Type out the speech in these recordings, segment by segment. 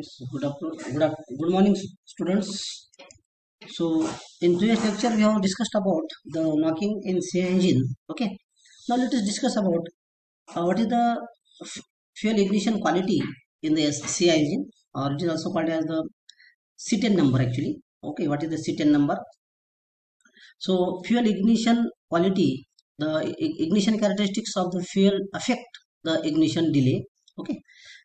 Good afternoon. Good, good morning, students. So, in previous lecture, we have discussed about the knocking in CI engine. Okay. Now, let us discuss about uh, what is the fuel ignition quality in the CI engine, or it is also called as the cetane number actually. Okay, what is the cetane number? So, fuel ignition quality, the ignition characteristics of the fuel affect the ignition delay. Okay,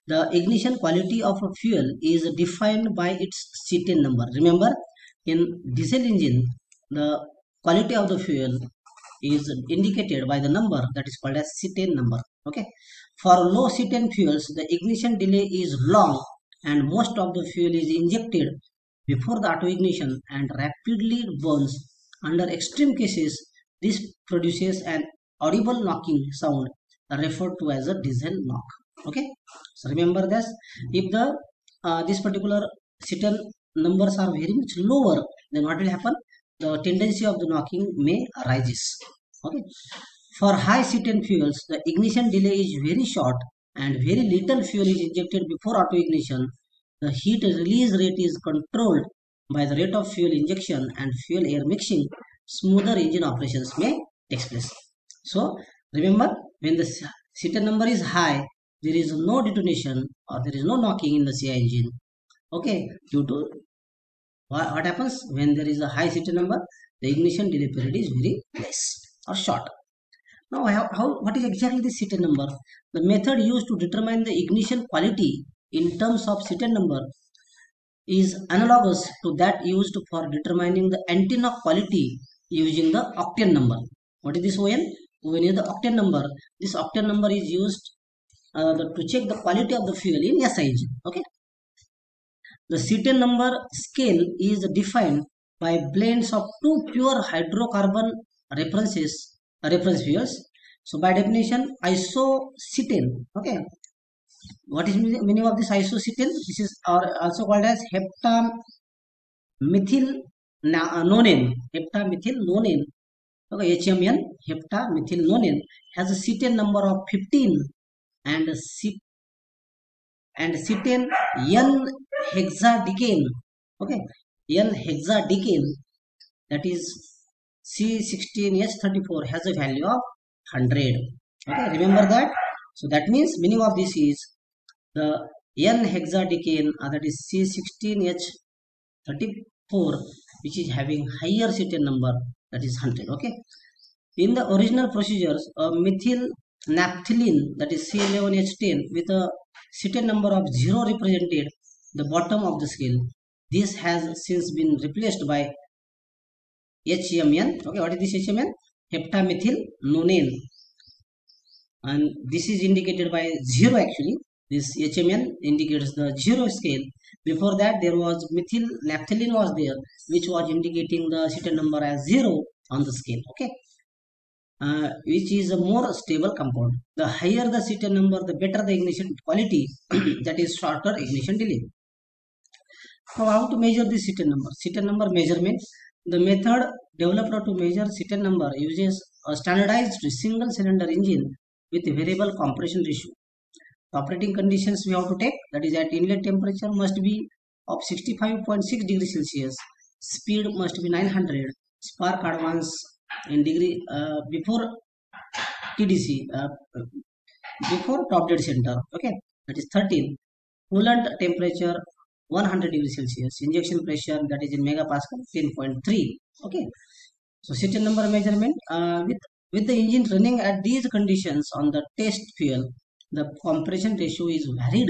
the ignition quality of a fuel is defined by its cetane number. Remember, in diesel engine, the quality of the fuel is indicated by the number that is called as cetane number. Okay, for low cetane fuels, the ignition delay is long and most of the fuel is injected before the auto ignition and rapidly burns. Under extreme cases, this produces an audible knocking sound referred to as a diesel knock. Okay, so remember this. If the uh, this particular cetane numbers are very much lower, then what will happen? The tendency of the knocking may arises. Okay, for high cetane fuels, the ignition delay is very short and very little fuel is injected before auto ignition. The heat release rate is controlled by the rate of fuel injection and fuel air mixing. Smoother engine operations may take place. So remember, when the cetane number is high, there is no detonation or there is no knocking in the CI engine. Okay, due to what, happens when there is a high cetane number, the ignition delay period is very less or short. Now, how, how what is exactly the cetane number? The method used to determine the ignition quality in terms of cetane number is analogous to that used for determining the anti-knock quality using the octane number. What is this ON? ON is the octane number. This octane number is used uh, the, to check the quality of the fuel in SI engine. Okay. The cetane number scale is defined by blends of two pure hydrocarbon references uh, reference fuels. So by definition, isocetane. Okay. What is meaning of this isocetane? This is or also called as heptamethyl na- uh, nonane. Heptamethyl nonane. Okay, HMN heptamethyl nonane has a cetane number of 15 and C and cetane N hexadecane. Okay, N hexadecane that is C16H34 has a value of 100. Okay, remember that. So that means meaning of this is the N hexadecane uh, that is C16H34 which is having higher cetane number that is 100. Okay. In the original procedures, a methyl naphthalene that is C11H10 with a cetane number of 0 represented the bottom of the scale. This has since been replaced by HMN. Okay, what is this HMN? Heptamethyl nonane. And this is indicated by 0 actually. This HMN indicates the 0 scale. Before that, there was methyl naphthalene was there, which was indicating the cetane number as 0 on the scale. Okay. Uh, which is a more stable compound. The higher the cetane number, the better the ignition quality, that is shorter ignition delay. Now, how to measure the cetane number? Cetane number measurement. The method developed to measure cetane number uses a standardized single cylinder engine with variable compression ratio. The operating conditions we have to take that is at inlet temperature must be of 65.6 degrees Celsius, speed must be 900, spark advance in degree uh, before TDC uh, before top dead center okay that is 13 coolant temperature 100 degrees Celsius injection pressure that is in megapascal 10.3 okay. So cetane number measurement uh, with with the engine running at these conditions on the test fuel the compression ratio is varied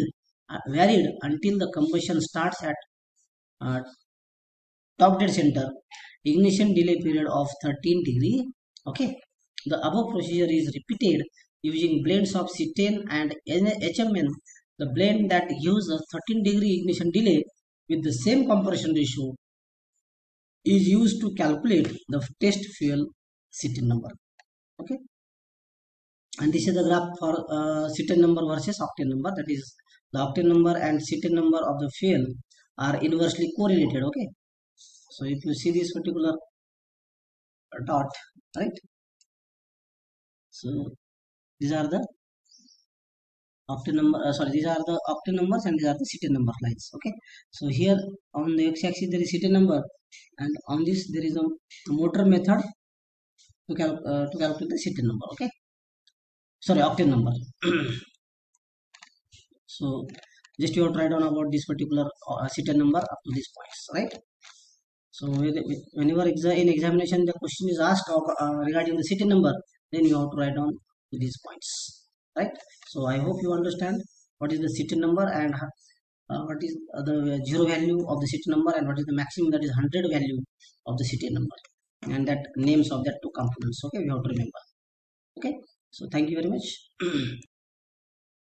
uh, varied until the combustion starts at uh, top dead center. Ignition delay period of 13 degree. Okay. The above procedure is repeated using blends of cetane and HMN the blend that gives a 13 degree ignition delay with the same compression ratio is used to calculate the test fuel cetane number. Okay. And this is the graph for uh, cetane number versus octane number. That is the octane number and cetane number of the fuel are inversely correlated. Okay so if you see this particular dot right? So these are the octane number uh, sorry these are the octane numbers and these are the cetane number lines okay? So here on the x-axis there is cetane number and on this there is a motor method to, cal uh, to calculate the cetane number okay? Sorry octane number. So just you have to write down about this particular uh, cetane number up to these points right so whenever exa in examination the question is asked uh, regarding the cetane number then you have to write down these points right? So i hope you understand what is the cetane number and uh, what is the zero value of the cetane number and what is the maximum that is 100 value of the cetane number and that names of that two components. Okay we have to remember. Okay? So thank you very much